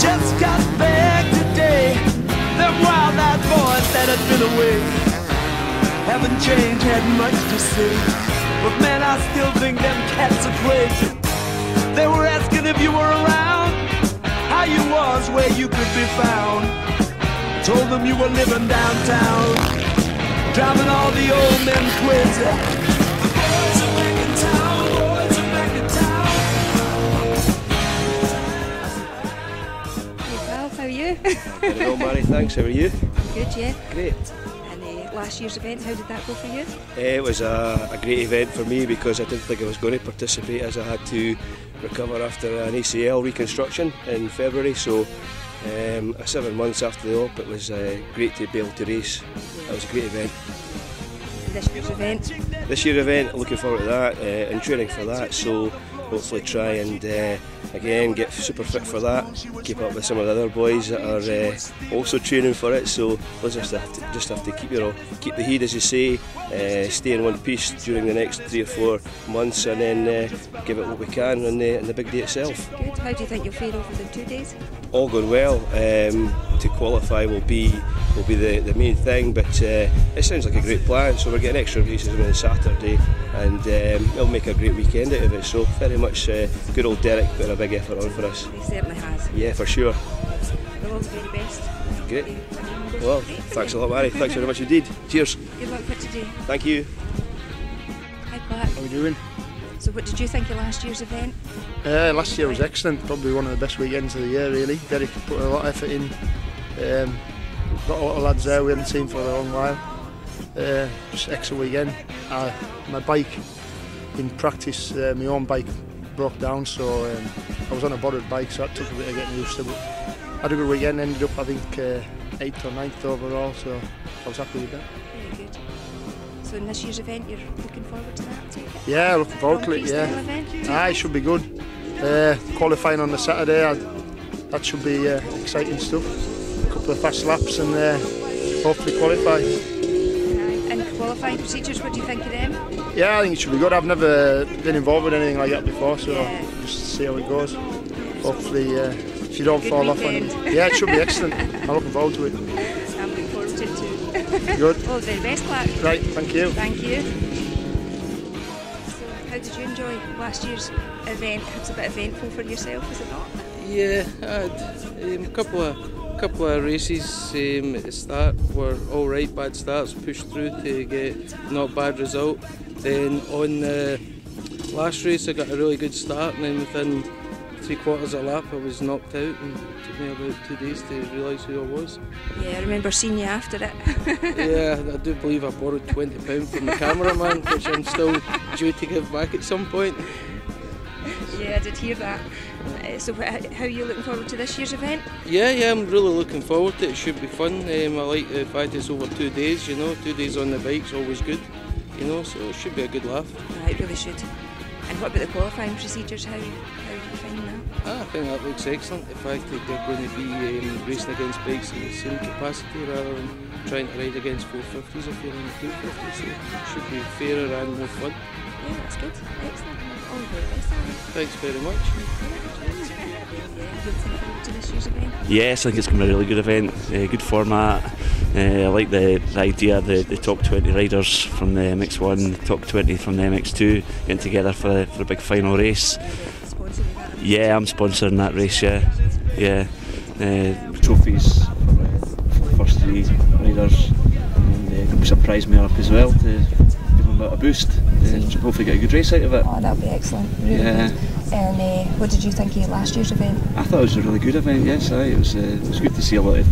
just got back today. Them wild-eyed boys that had been away haven't changed, had much to say. But man, I still think them cats are crazy. They were asking if you were around, how you was, where you could be found. Told them you were living downtown, driving all the old men crazy. Pal, how? Very well, Mary, thanks. How are you? Good, yeah. Great. And uh, last year's event, how did that go for you? Eh, it was a, a great event for me because I didn't think I was going to participate as I had to recover after an ACL reconstruction in February. So, um, seven months after the op, it was uh, great to be able to race. That was a great event. This year's event, This year event, looking forward to that uh, and training for that. So hopefully try and uh, again get super fit for that. Keep up with some of the other boys that are uh, also training for it. So we'll just have to, just have to keep you know keep the heat as you say, uh, stay in one piece during the next three or four months, and then uh, give it what we can on the, on the big day itself. good. How do you think you'll fare over the two days? All going well. Um, to qualify will be will be the, the main thing, but uh, it sounds like a great plan. So we're getting extra races on Saturday, and um, it'll make a great weekend out of it. So very much uh, good old Derek put a big effort on for us. He certainly has. Yeah, for sure. Well, all the very best. Great. Well, thanks a lot, Mary. Thanks very much indeed. Cheers. Good luck for today. Thank you. Hi Pat. How are we doing? So what did you think of last year's event? Uh, last year was excellent, probably one of the best weekends of the year really. Derek put a lot of effort in. Um, got a lot of lads there we haven't seen for a long while. Uh, just excellent weekend. Uh, my bike in practice, uh, my own bike broke down so um, I was on a borrowed bike so that took a bit of getting used to but I had a good weekend, ended up I think uh, 8th or ninth overall so I was happy with that. Very good. So in this year's event, you're looking forward to that? Yeah, looking forward to it, Grand Prix style yeah. event? Aye, it should be good. Uh, qualifying on the Saturday, I, that should be uh, exciting stuff. A couple of fast laps and uh, hopefully qualify. And qualifying procedures, what do you think of them? Yeah, I think it should be good. I've never been involved with anything like that before, so Yeah. just see how it goes. Hopefully, uh, if you don't Good fall off weekend. on Yeah, it should be excellent. I'm looking forward to it. I'm looking forward to it too. Good. All the very best, Clark. Right, thank you. Thank you. So, how did you enjoy last year's event? It was a bit eventful for yourself, was it not? Yeah, I had um, a couple of couple of races um, at the start were all right, bad starts, pushed through to get not bad result. Then on the last race, I got a really good start, and then within three quarters of a lap, I was knocked out, and it took me about two days to realise who I was. Yeah, I remember seeing you after it. yeah, I do believe I borrowed twenty pound from the cameraman, which I'm still due to give back at some point. yeah, I did hear that. Uh, so, how are you looking forward to this year's event? Yeah, yeah, I'm really looking forward to it. It should be fun. Um, I like the fact it's over two days, you know, two days on the bike's always good, you know, so it should be a good laugh. Uh, it really should. And what about the qualifying procedures? How, how are you finding that? Ah, I think that looks excellent. The fact that they're going to be um, racing against bikes in the same capacity rather than trying to ride against 450s if you're in the 250s. So it should be fairer and more fun. Yeah, that's good. Excellent. All the best, Thanks very much. Yeah, you to this year's event? Yes, I think it's going to be a really good event, uh, good format. Uh, I like the, the idea the, the top 20 riders from the MX1, the top 20 from the MX2 getting together for, for a big final race. Yeah, I'm sponsoring that race, yeah. Yeah. Uh, trophies for the first three riders. And uh, there'll be some prize money up as well to give them a boost. Uh, hopefully get a good race out of it. Oh, that'll be excellent. Really Yeah. good. And uh, what did you think of last year's event? I thought it was a really good event. Yes, aye. It was. Uh, it was good to see a lot of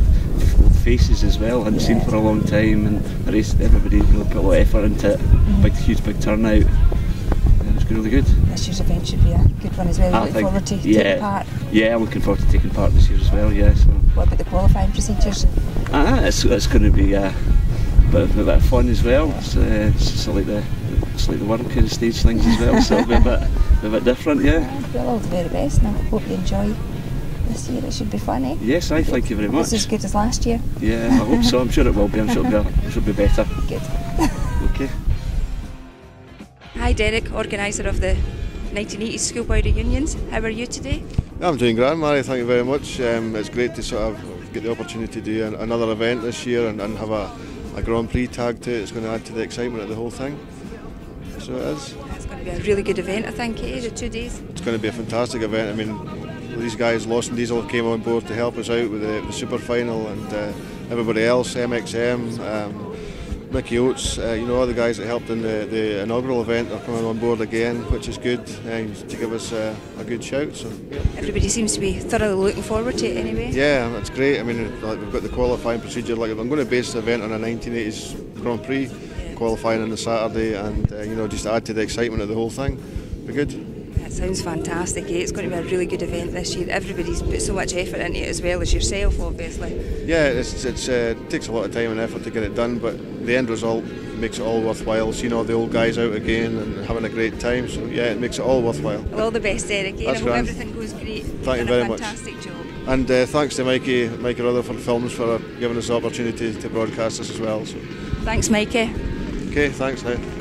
faces as well. I hadn't seen for a long time, and the race. Everybody really put a lot of effort into it. Big, huge, big turnout. Yeah, it was really good. This year's event should be a good one as well. I think- forward to yeah. taking part. Yeah, I'm looking forward to taking part this year as well. Yeah, so What about the qualifying procedures? ah, it's, it's going to be uh, a bit, of- a bit of fun as well. It's, uh, it's like the it's like the work kind of stage things as well. So it'll be a bit a bit different. Yeah. Well, all the very best, and I hope you enjoy this year. It should be fun, eh? Yes, I thank you very much. It's as good as last year. Yeah, I hope so. I'm sure it will be. I'm sure it'll be, it should be better. Good. Okay. Hi, Derek, organiser of the 1980s School Schoolboy Reunions. How are you today? I'm doing grand, Mary. Thank you very much. Um, it's great to sort of get the opportunity to do an, another event this year and, and have a, a Grand Prix tag to it. It's going to add to the excitement of the whole thing. So it is. It's going to be a really good event, I think, eh? The two days. It's going to be a fantastic event. I mean, these guys, Lost and Diesel, came on board to help us out with the, the super final, and uh, everybody else, MXM. Um, Mickey Oates, uh, you know, all the guys that helped in the, the inaugural event are coming on board again, which is good and to give us uh, a good shout. So yeah. Everybody seems to be thoroughly looking forward to it anyway. Yeah, that's great. I mean, like we've got the qualifying procedure. Like I'm going to base the event on a 1980s Grand Prix qualifying on the Saturday, and uh, you know, just add to the excitement of the whole thing. Be good. That sounds fantastic. Eh? It's going to be a really good event this year. Everybody's put so much effort into it as well as yourself, obviously. Yeah, it's, it's uh, it takes a lot of time and effort to get it done, but the end result makes it all worthwhile. Seeing all the old guys out again and having a great time, so yeah, it makes it all worthwhile. Well, all the best, Eric. Eh? I hope grand. everything goes great. Thank you very a much. fantastic job. And uh, thanks to Mikey, Mikey Rutherford Films for giving us the opportunity to broadcast this as well. So, Thanks, Mikey. Okay, thanks.